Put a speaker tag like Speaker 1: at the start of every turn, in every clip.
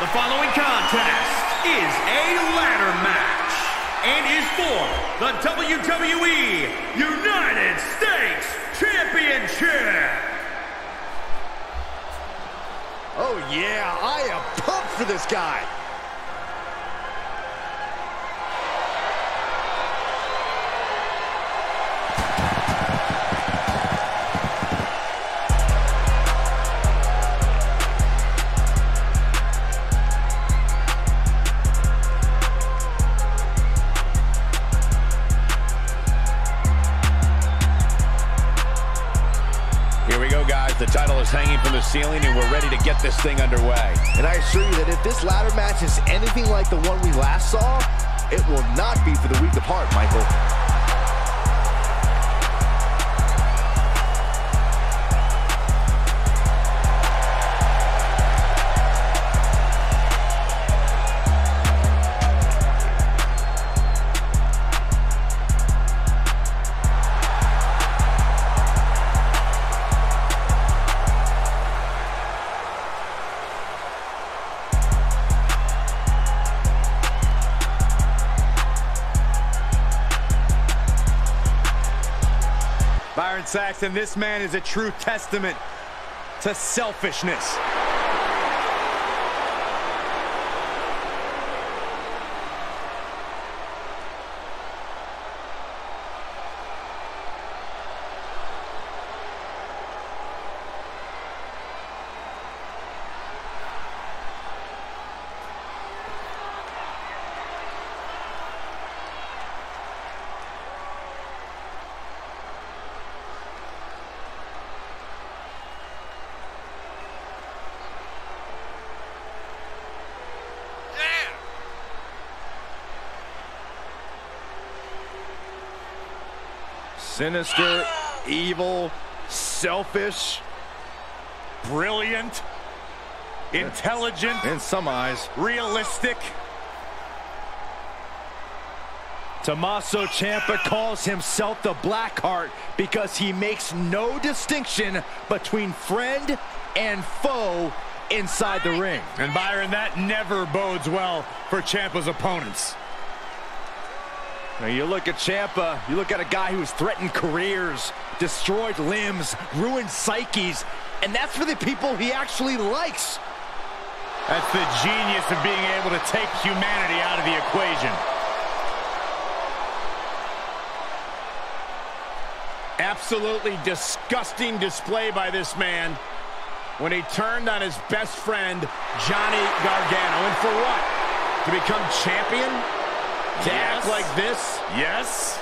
Speaker 1: The following contest is a ladder match and is for the WWE United States Championship.
Speaker 2: Oh yeah, I am pumped for this guy.
Speaker 3: Title is hanging from the ceiling, and we're ready to get this thing underway.
Speaker 2: And I assure you that if this ladder match is anything like the one we last saw, it will not be for the weak heart, Michael.
Speaker 4: Saxton, this man is a true testament to selfishness. Sinister, evil, selfish, brilliant, intelligent.
Speaker 2: In some eyes.
Speaker 4: Realistic. Tommaso Ciampa calls himself the Blackheart because he makes no distinction between friend and foe inside the ring. And Byron, that never bodes well for Ciampa's opponents. Now you look at Ciampa, you look at a guy who's threatened careers, destroyed limbs, ruined psyches, and that's for the people he actually likes. That's the genius of being able to take humanity out of the equation. Absolutely disgusting display by this man when he turned on his best friend, Johnny Gargano. And for what? To become champion? To
Speaker 3: yes.
Speaker 4: act like this?
Speaker 3: Yes.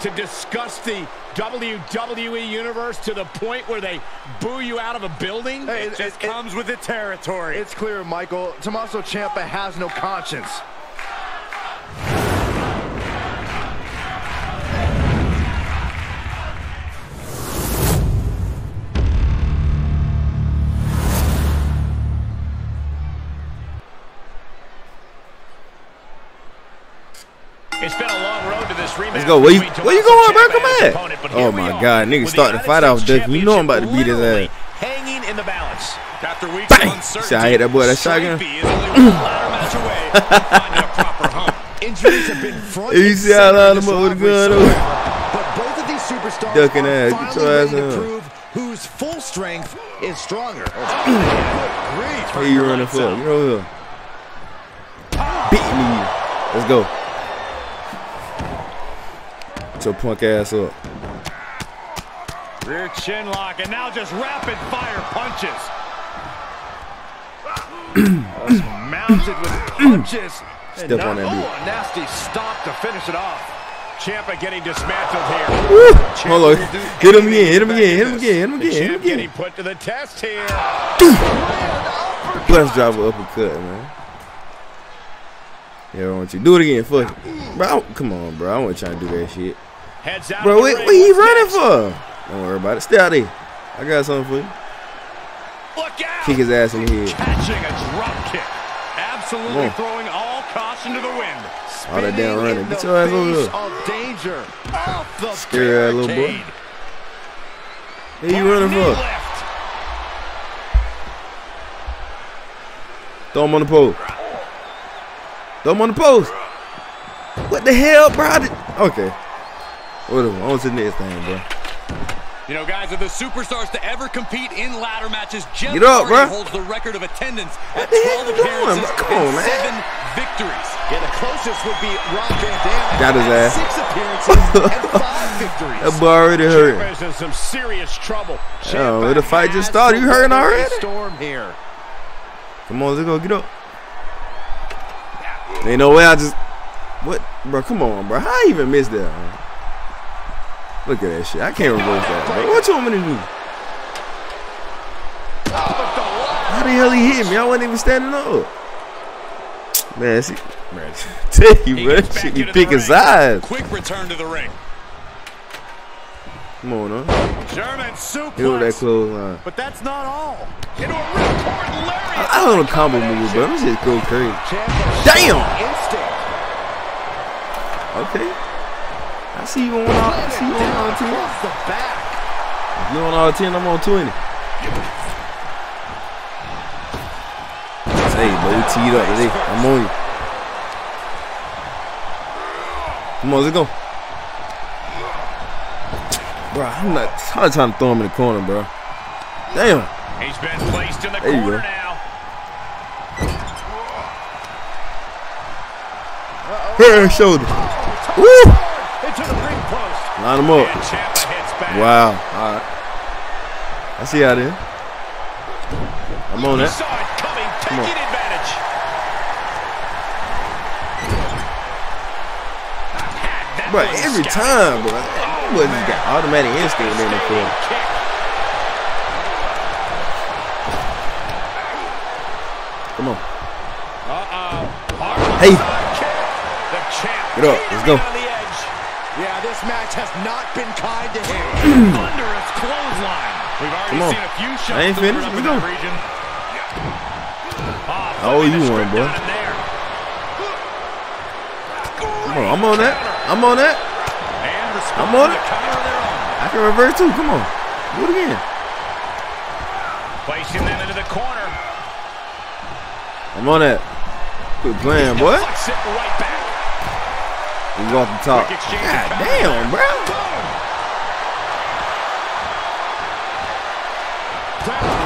Speaker 4: To discuss the WWE Universe to the point where they boo you out of a building?
Speaker 2: Hey,
Speaker 4: it,
Speaker 2: it
Speaker 4: just
Speaker 2: it,
Speaker 4: comes with the territory.
Speaker 2: It's clear, Michael. Tommaso Ciampa has no conscience.
Speaker 5: Let's go. Where you, where you going, bro? Come on. Oh my God, nigga, start the fight off, Duck. You know I'm about to beat his ass.
Speaker 3: Hanging in the balance.
Speaker 4: After weeks
Speaker 5: Bang!
Speaker 4: of
Speaker 5: See, I hit that boy that shotgun.
Speaker 4: Stripey is only one ladder match away from finding a proper home.
Speaker 2: Injuries have been
Speaker 5: You see how
Speaker 2: center
Speaker 5: loud
Speaker 2: in
Speaker 5: him up with the
Speaker 2: rivalry
Speaker 5: gun,
Speaker 2: so
Speaker 5: though?
Speaker 2: far. But both of these superstars
Speaker 5: Ducking ass. Get your ass
Speaker 2: ready to whose full strength is stronger.
Speaker 5: Hey, you running for? Get over here. Beat me. Let's go. Get your punk ass up.
Speaker 4: Rear chin lock, and now just rapid fire punches. Mounted with punches.
Speaker 5: Step on that
Speaker 4: oh, a nasty stop to finish it off. Ciampa getting dismantled here.
Speaker 5: Woo! Hold on. Hit him again. Hit him again. Hit him again. Hit him again. Hit him
Speaker 4: champ getting put to the test here.
Speaker 5: Drop an uppercut, man. Yeah, I want you to do it again. Fuck it. Bro, I- come on, bro. I want to try to do that shit.
Speaker 4: Heads out
Speaker 5: Bro, what, what you running for? Don't worry about it. Stay out there. I got something for you.
Speaker 4: Look out!
Speaker 5: Kick his ass in the head.
Speaker 4: Catching a drop kick. Absolutely throwing all caution to the wind.
Speaker 5: All that damn running.
Speaker 2: in
Speaker 5: Get your ass over here.
Speaker 2: of danger. Off the
Speaker 5: Scary ass little boy. What you running for? Throw him on the post. Throw him on the post. What the hell, bro? Did- Okay. Whatever. On to the next thing, bro.
Speaker 4: You know, guys, of the superstars to ever compete in ladder matches, Jeff
Speaker 5: Get up,
Speaker 4: Hardy
Speaker 5: bruh.
Speaker 4: holds the record of attendance at
Speaker 5: the
Speaker 4: 12
Speaker 5: you doing,
Speaker 4: appearances?
Speaker 5: Come on,
Speaker 4: and
Speaker 5: man.
Speaker 4: seven victories.
Speaker 6: Yeah, the closest would be Rob Van Dam.
Speaker 5: Got his ass.
Speaker 6: Six appearances and five victories.
Speaker 5: That boy already hurt.
Speaker 2: Ciampa's in some serious trouble.
Speaker 5: Oh, the fight just started. You hurting already?
Speaker 6: Storm here.
Speaker 5: Come on, let's go. Get up. Ain't no way I just. What? Bro, come on, bro. How I even missed that? Man? Look at that shit. I can't reverse that, bro. What you want me to do? How the hell he hit me? I wasn't even standing up. Man, see, man, tell you,
Speaker 4: He
Speaker 5: bro,
Speaker 4: gets
Speaker 5: that
Speaker 4: back
Speaker 5: shit
Speaker 4: the
Speaker 5: picking
Speaker 4: ring.
Speaker 5: sides.
Speaker 4: Quick return to the ring.
Speaker 5: Come on, huh?
Speaker 2: German
Speaker 5: Hit with that clothesline.
Speaker 2: But that's not all.
Speaker 4: Into a ripcord lariat.
Speaker 5: I, I don't know combo move, but I'm just go crazy. Damn!
Speaker 6: Instinct.
Speaker 5: Okay. I see you on all. I see you on all ten.
Speaker 6: Across the back.
Speaker 5: You on all ten? I'm on twenty. Hey, bro, we teed up today. I'm on you. Come on, let's go. Bro, I'm not. I'm not trying to throw him in the corner, bro. Damn.
Speaker 4: He's been placed in the
Speaker 5: There you
Speaker 4: corner
Speaker 5: go.
Speaker 4: now.
Speaker 5: Here, shoulder. Woo!
Speaker 2: Into the ring post.
Speaker 5: Line him up.
Speaker 4: And Ciampa hits back.
Speaker 5: Wow. All right. I see how then. I'm on that.
Speaker 4: it
Speaker 5: Come on.
Speaker 4: taking advantage. That
Speaker 5: Bro, every time, bro. Boy, just got automatic instinct in the
Speaker 4: field.
Speaker 5: Come on. Hey. Get up, let's go.
Speaker 4: teetering on the edge.
Speaker 6: Yeah, this match has not been kind to him.
Speaker 4: Thunderous clothesline. We've already
Speaker 5: Come on.
Speaker 4: seen a few shots
Speaker 5: I ain't
Speaker 4: delivered
Speaker 5: finished.
Speaker 4: up in
Speaker 5: Let's go.
Speaker 4: region. Oh,
Speaker 5: I owe
Speaker 4: flipping
Speaker 5: you
Speaker 4: the
Speaker 5: one, boy.
Speaker 4: on him.
Speaker 5: Come on. I'm on that. I'm on that.
Speaker 4: And respond
Speaker 5: I'm on it.
Speaker 4: the counter of their own.
Speaker 5: I can reverse too. Come on. Do it again.
Speaker 4: Placing them into the corner.
Speaker 5: I'm on that. Good plan, boy.
Speaker 4: Right back.
Speaker 5: We go off the top. God damn, bro.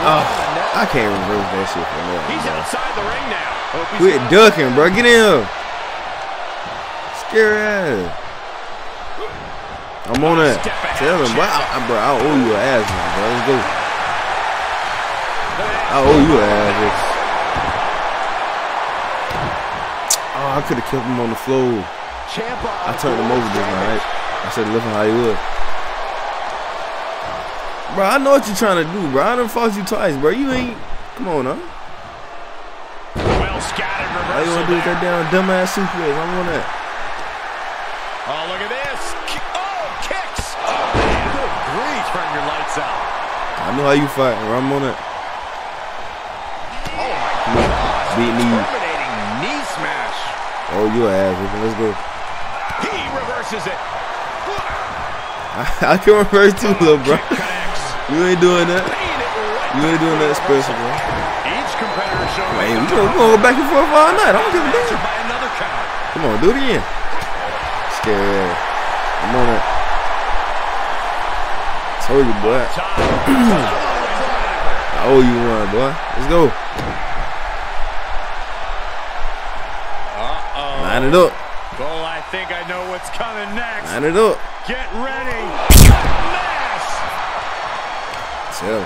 Speaker 5: Oh, I can't reverse that shit from there.
Speaker 4: He's outside the ring now.
Speaker 5: Quit ducking, bro. Get in. Scary ass. I'm on that. Tell him, bro. I, I, bro, I owe you an ass, man, bro. Let's go. I owe you an ass. Oh, I could have kept him on the floor.
Speaker 6: Ciampa.
Speaker 5: I turned him over now, right? I said, him how you was. Bro, I know what you're trying to do, bro. I done fought you twice, bro. You ain't. Come on, huh?
Speaker 4: Well scattered
Speaker 5: All you
Speaker 4: reversal
Speaker 5: wanna do is that damn dumbass suplex. I'm on that.
Speaker 4: Oh, look at this. Oh, kicks. Oh, man. Good grief. Turn your lights out.
Speaker 5: I know how you fight, bro. I'm on that.
Speaker 6: Oh my
Speaker 5: God. Beat me.
Speaker 6: Terminating knee smash.
Speaker 5: Oh, you an ass. Let's go.
Speaker 4: Reverses it.
Speaker 5: I can reverse too, little bro. You ain't doing that.
Speaker 4: It
Speaker 5: You ain't doing that special, bro.
Speaker 4: Each competitor showing
Speaker 5: Man, we gonna, we gonna go back and forth all night. I don't give a damn.
Speaker 4: by another counter.
Speaker 5: Come on, do it again. Scary ass. I'm on that. Told you, boy. I owe you one, boy. Let's go. Line it up.
Speaker 4: I think I know what's coming next.
Speaker 5: Line it up.
Speaker 4: Get ready.
Speaker 5: Him.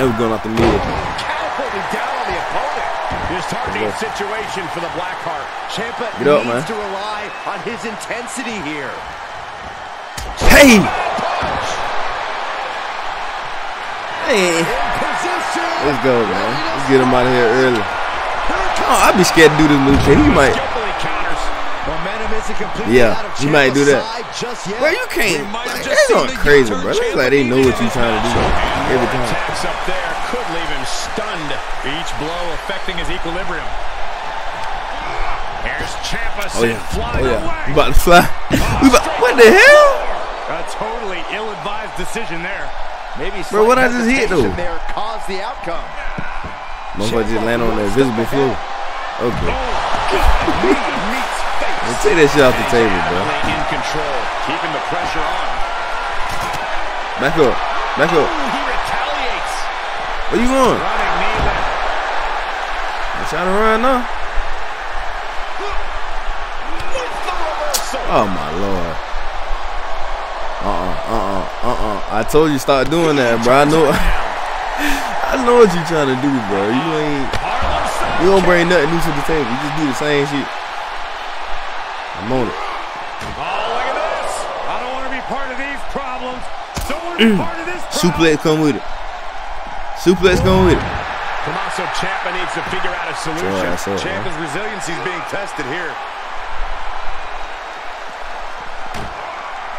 Speaker 5: And we're going out the middle.
Speaker 6: Catapulting down on the opponent.
Speaker 4: Disheartening
Speaker 5: Let's
Speaker 4: situation for the Blackheart.
Speaker 6: Ciampa
Speaker 5: Get up,
Speaker 6: needs
Speaker 5: man.
Speaker 6: to rely on his intensity here.
Speaker 5: Hey! Hey! Let's go, man. Let's get him out of here early. Oh, I'd be scared to do this move. He might. Yeah, he might do that.
Speaker 6: side just yet.
Speaker 5: Bro, you can't.
Speaker 4: We might have
Speaker 5: Like,
Speaker 4: just
Speaker 5: that's
Speaker 4: seen
Speaker 5: crazy, bro. It's like they know what you're trying to do every time.
Speaker 4: Up there could leave him stunned. Each blow affecting his equilibrium. Here's Ciampa
Speaker 5: Oh yeah.
Speaker 4: flying
Speaker 5: Oh yeah.
Speaker 4: away.
Speaker 5: We about to fly. Ah, we about. What the hell?
Speaker 4: A totally ill-advised decision there.
Speaker 6: Maybe
Speaker 5: Bro, what I just hit, though?
Speaker 6: There caused the outcome.
Speaker 5: Motherfucker just land on the invisible floor. Okay.
Speaker 4: Oh, Knee meets face.
Speaker 5: Let's take that shit off the table, bro.
Speaker 4: In control, keeping the pressure on.
Speaker 5: Back up. Back up.
Speaker 4: He retaliates.
Speaker 5: Where you going?
Speaker 4: Running knee lift.
Speaker 5: I'm trying to run now.
Speaker 4: With the reversal.
Speaker 5: Oh my lord. Uh-uh, uh-uh, uh-uh. I told you start doing that, bro. I know I know what you trying to do, bro. You ain't you don't bring nothing new to the table. You just do the same shit. I'm on it.
Speaker 4: Oh, look at this. I don't want to be part of these problems. Don't want to be part of this problem.
Speaker 5: Suplex come with it. Suplex come with it.
Speaker 4: Tommaso Ciampa needs to figure out a solution.
Speaker 5: Sure, it,
Speaker 4: Ciampa's resiliency is being tested here.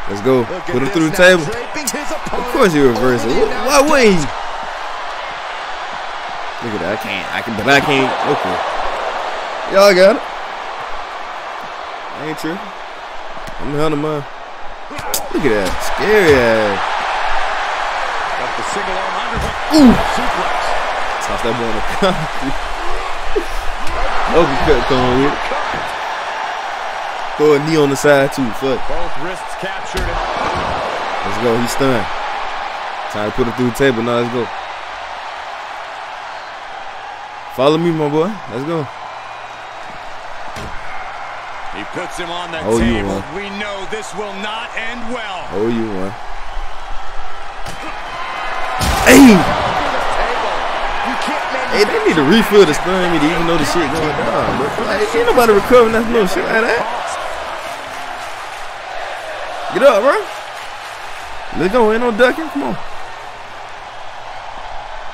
Speaker 5: Let's go.
Speaker 6: Look
Speaker 5: Put him through the table. Of course he reverses it. Why wouldn't he? Look at that. I can't. I can, but I can't. Okay. Y'all got it. Ain't true. I'm the hell of mine. Look at that. Scary ass.
Speaker 4: Got the single arm underhook.
Speaker 5: Ooh.
Speaker 4: Suplex.
Speaker 5: Toss that boy on the concrete. Oh, Uppercut coming with it. Throw a knee on the side too. Fuck.
Speaker 4: Both wrists captured.
Speaker 5: Let's go. He's stunned. Time to put him through the table. Now let's go. Follow me, my boy. Let's go.
Speaker 4: He puts him on the
Speaker 5: Oh, you
Speaker 4: table.
Speaker 5: won.
Speaker 4: We know this will not end well.
Speaker 5: Oh, you won. Hey! Hey, they need to refill the stun meter even though the shit going down, bro. Like, ain't nobody recovering that no shit like that. Get up, bro. Let's go. Ain't no ducking. Come on.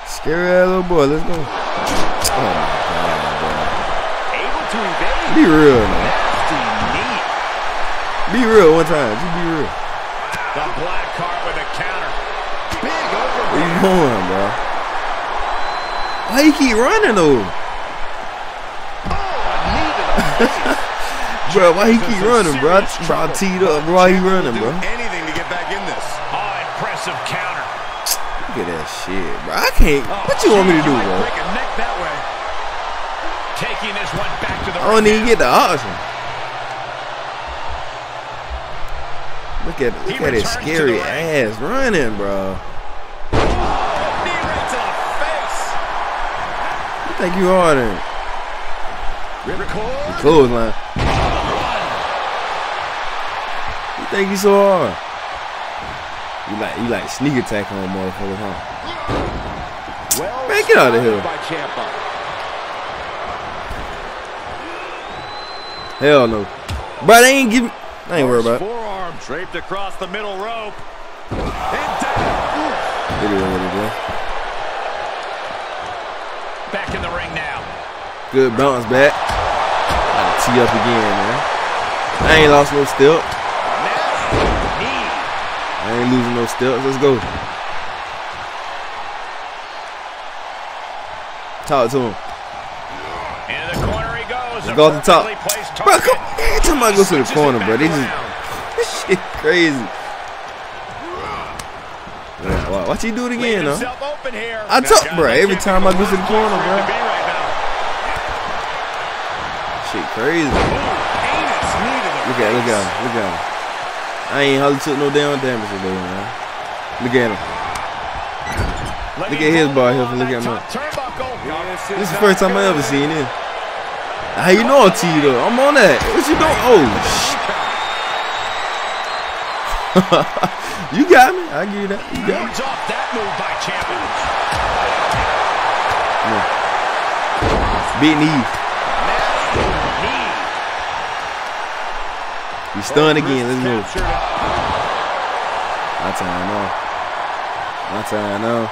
Speaker 5: Scary ass little boy. Let's go. Oh my god, bro.
Speaker 4: Able to evade.
Speaker 5: Be real, man.
Speaker 4: Nasty knee.
Speaker 5: Be real one time. Just be real.
Speaker 4: The black card with a counter.
Speaker 6: big over.
Speaker 5: Where you going, bro? Why you keep running though? Oh, Bro, why he keep running, bro? Try Bro, I teed up. Why he running, bro?
Speaker 4: anything to get back in this. Oh, impressive counter.
Speaker 5: Look at that shit, bro. I can't. Oh, what you want me to do, bro?
Speaker 4: Break a neck that way. Taking this one back to the
Speaker 5: I don't even get the option. Look at look
Speaker 4: He
Speaker 5: at his scary ass running, bro.
Speaker 4: Knee right to the face.
Speaker 5: You think you harder?
Speaker 4: Record.
Speaker 5: Clothesline. You think you so hard? You like you like sneak attack on motherfuckers, huh?
Speaker 4: Well
Speaker 5: Man, get out
Speaker 4: of here.
Speaker 5: Hell no. Bro, they ain't give. I ain't worried about. it.
Speaker 4: Forearm draped across the middle rope. And down.
Speaker 5: It is what it is.
Speaker 4: Back in the ring now.
Speaker 5: Good bounce back. Gotta tee up again, man. I ain't lost no step. I ain't losing no steps. Let's go. Talk to him.
Speaker 4: Into the corner he goes.
Speaker 5: Let's go off the top. Bro, come every time I go to the corner, bro, they just
Speaker 4: around.
Speaker 5: this shit crazy. Yeah, wa- Watch you do it again, though. I told- bro, every time I go to the corner, bro.
Speaker 4: him to be right.
Speaker 5: Shit crazy.
Speaker 4: Ooh, heinous knee to the
Speaker 5: Look at, look at him, look at him. I ain't hardly took no damn damage today, man. Look at him. Look at his bar here, look at him. This is the first time I ever seen it. How you know I'm teed up? I'm on that. What you doing? Oh, shit. you got me. I give you that. You got me.
Speaker 4: Off that move by Ciampa.
Speaker 5: Big knees.
Speaker 4: Knee.
Speaker 5: He's stunned again. Let's move. My time now. My time now.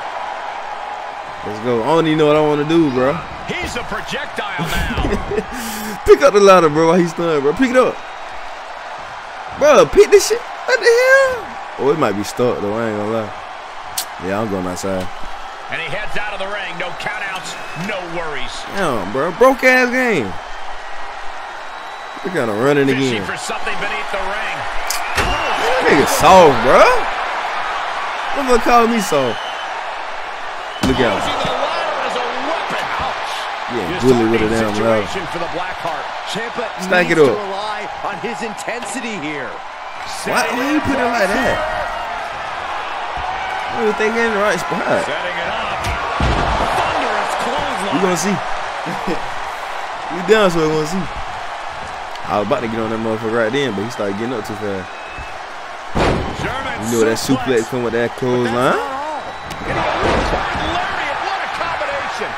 Speaker 5: Let's go. I don't even know what I want to do, bro.
Speaker 4: He's a projectile now.
Speaker 5: Pick up the ladder, bro. While he's stunned, bro. Pick it up. Bro, pick this shit. What the hell? Oh, it might be stuck, though. I ain't gonna lie. Yeah, I'm going outside.
Speaker 4: and he heads out of the ring. No countouts, no worries.
Speaker 5: Damn, bro. Broke ass game. We got him running
Speaker 4: Fishing
Speaker 5: again.
Speaker 4: for something beneath the ring.
Speaker 5: Nigga soft, bro. Motherfucker call me soft. Look out.
Speaker 4: the ladder as a weapon. Ouch.
Speaker 5: Yeah, bully with a damn love.
Speaker 2: for the Blackheart. Ciampa
Speaker 5: Stack it
Speaker 2: to
Speaker 5: up.
Speaker 2: rely on his intensity here.
Speaker 5: Why, why you put it like that? What don't think in the right spot.
Speaker 4: Setting it up. Thunderous
Speaker 5: We
Speaker 4: clothesline.
Speaker 5: gonna see. we down, so we gonna see. I was about to get on that motherfucker right then, but he started getting up too fast.
Speaker 4: German
Speaker 5: You know that suplex come with that clothesline.
Speaker 4: Lariat, what a combination.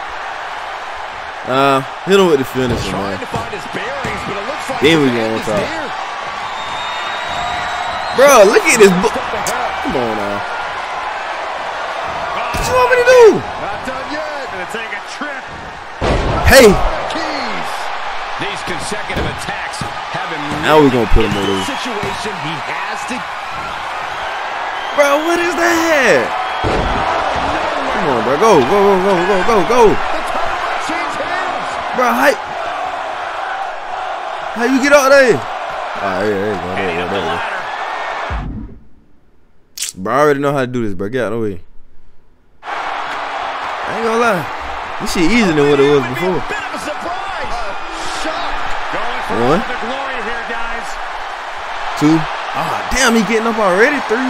Speaker 5: Uh, hit him with the finisher, man.
Speaker 2: to find his bearings, but it looks like
Speaker 5: Then we
Speaker 2: his
Speaker 5: go
Speaker 2: end
Speaker 5: on top. Bro, look at this. Come on now. What you want me to do?
Speaker 2: Not done yet.
Speaker 4: Gonna take a trip.
Speaker 5: Hey,
Speaker 2: Keys.
Speaker 4: These consecutive attacks have him
Speaker 5: now we're gonna put him on those.
Speaker 2: Situation he has to.
Speaker 5: Bro, what is that? Come on, bro. Go, go, go, go, go, go, go.
Speaker 2: The title might change hands.
Speaker 5: Bro, how, how you get out there? There, there you go, there you go, there you go. Bro, I already know how to do this, bro. Get out of the way. I ain't gonna lie. This shit easier than what it was before.
Speaker 2: Bit of a surprise. shock.
Speaker 4: Going for
Speaker 5: One.
Speaker 4: the glory here, guys.
Speaker 5: Two. Ah, damn, he getting up already. Three.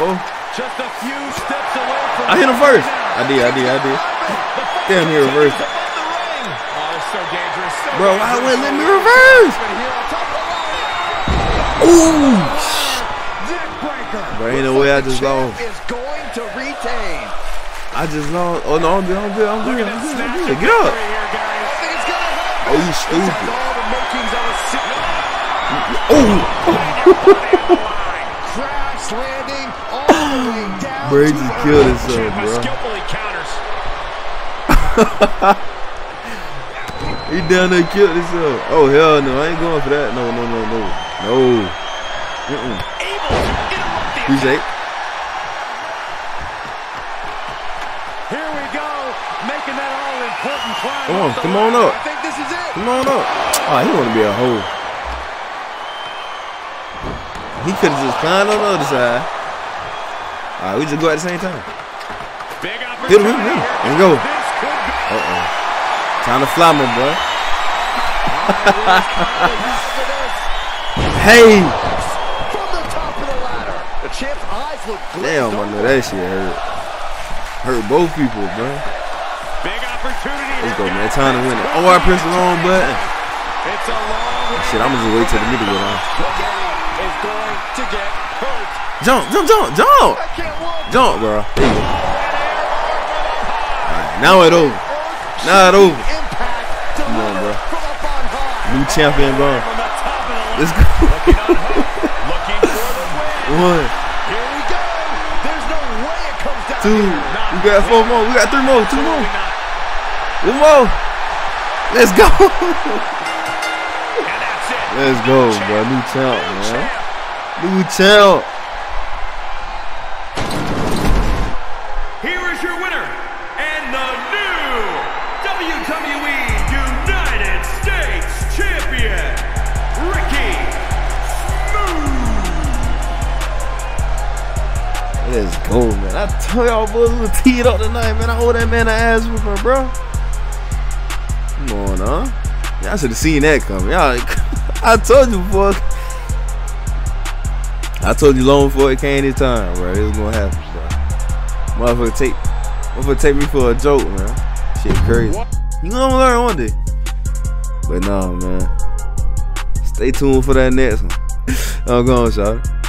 Speaker 5: Four.
Speaker 4: Just a few steps away from
Speaker 5: I hit him first. I did, I did, I did. Damn, he reversed.
Speaker 4: Oh, it's so dangerous. So
Speaker 5: Bro, why wouldn't let me reverse? Ooh.
Speaker 2: Neck
Speaker 5: ain't no way I just lost.
Speaker 2: is going to retain.
Speaker 5: I just lost. Oh, no, I'm good, I'm good, I'm good. I'm good, I'm good. Get up.
Speaker 4: Here, guys.
Speaker 2: I think it's gonna happen.
Speaker 5: Oh, you stupid.
Speaker 2: all the makings of a sit-
Speaker 5: Oh.
Speaker 2: crash landing all the way down.
Speaker 5: Bro, just killed himself, bro. He down there killed himself. Oh, hell no. I ain't going for that. No, no, no, no. No. Mm-mm.
Speaker 4: Able to interrupt the
Speaker 5: Appreciate.
Speaker 4: Here we go, making that all-important climb.
Speaker 5: Come on, come on up.
Speaker 2: I think this is it.
Speaker 5: Come on up. Oh, he want to be a hoe. He could have just climbed on the other side. All right, we just go at the same time.
Speaker 4: Big
Speaker 5: Hit him, hit him, hit
Speaker 4: opportunity
Speaker 5: him.
Speaker 4: here.
Speaker 5: There you go.
Speaker 4: This could be
Speaker 5: Uh-oh. Time to fly, my boy. hey.
Speaker 2: From the top of the ladder. The champ's eyes look glazed
Speaker 5: Damn, I know that shit hurt. Hurt both people, bro.
Speaker 4: big opportunity.
Speaker 5: Let's go, man. Time to win it. Oh, I pressed the wrong button.
Speaker 4: It's a long.
Speaker 5: Shit, I'm gonna just wait till the middle go down.
Speaker 2: Kenny is going to get hurt.
Speaker 5: Jump, jump, jump, jump.
Speaker 2: I can't walk.
Speaker 5: Jump, bro. There you go. Alright, now it over. Now it over.
Speaker 2: Impact
Speaker 5: Come on, bro.
Speaker 2: from up on high.
Speaker 5: New champion gone. Let's go. One,
Speaker 2: Here we go. There's no way it comes down
Speaker 5: two. We got four more. We got three more. Two more. One more. Let's go. Let's go, bro. New champ, man. New champ. Told y'all boys were teed up tonight, man. I owe that man an ass with whooping, bro. Come on, huh? Y'all should have seen that coming. Y'all, I told you before. I told you long before it came this time, bro. It was gonna happen, bro. Motherfucker take, motherfucker take me for a joke, man. Shit crazy. You gonna learn one day. But no, man. Stay tuned for that next one. I'm going, shawty.